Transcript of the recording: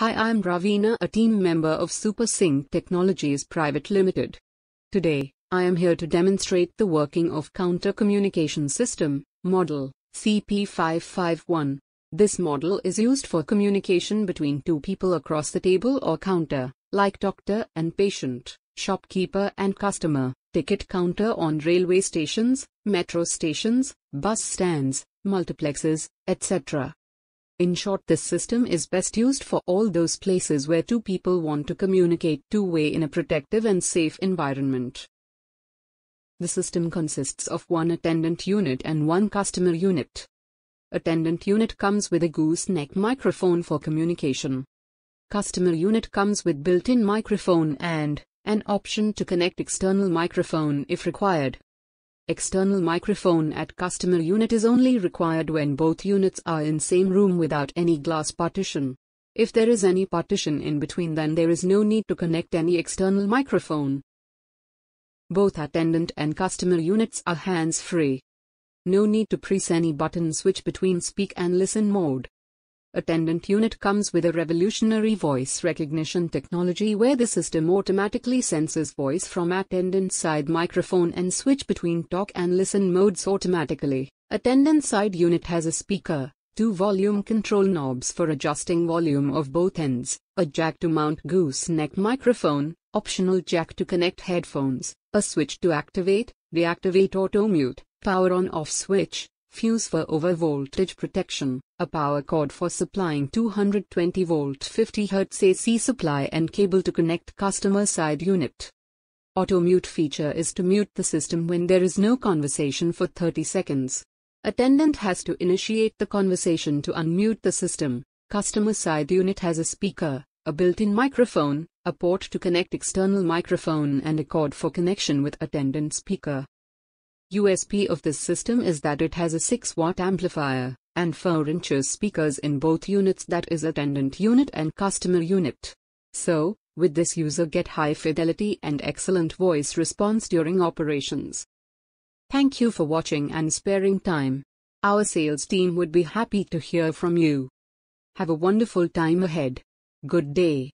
Hi, I'm Ravina, a team member of SuperSync Technologies Private Limited. Today, I am here to demonstrate the working of Counter Communication System, model CP551. This model is used for communication between two people across the table or counter, like doctor and patient, shopkeeper and customer, ticket counter on railway stations, metro stations, bus stands, multiplexes, etc. In short this system is best used for all those places where two people want to communicate two-way in a protective and safe environment. The system consists of one attendant unit and one customer unit. Attendant unit comes with a gooseneck microphone for communication. Customer unit comes with built-in microphone and an option to connect external microphone if required. External microphone at customer unit is only required when both units are in same room without any glass partition. If there is any partition in between then there is no need to connect any external microphone. Both attendant and customer units are hands-free. No need to press any button switch between speak and listen mode. Attendant unit comes with a revolutionary voice recognition technology where the system automatically senses voice from attendant side microphone and switch between talk and listen modes automatically. Attendant side unit has a speaker, two volume control knobs for adjusting volume of both ends, a jack to mount gooseneck microphone, optional jack to connect headphones, a switch to activate, deactivate auto mute, power on off switch, fuse for over-voltage protection, a power cord for supplying 220 volt 50 Hz AC supply and cable to connect customer side unit. Auto mute feature is to mute the system when there is no conversation for 30 seconds. Attendant has to initiate the conversation to unmute the system. Customer side unit has a speaker, a built-in microphone, a port to connect external microphone and a cord for connection with attendant speaker. USP of this system is that it has a 6 watt amplifier and 4 inches speakers in both units that is attendant unit and customer unit. So, with this user get high fidelity and excellent voice response during operations. Thank you for watching and sparing time. Our sales team would be happy to hear from you. Have a wonderful time ahead. Good day.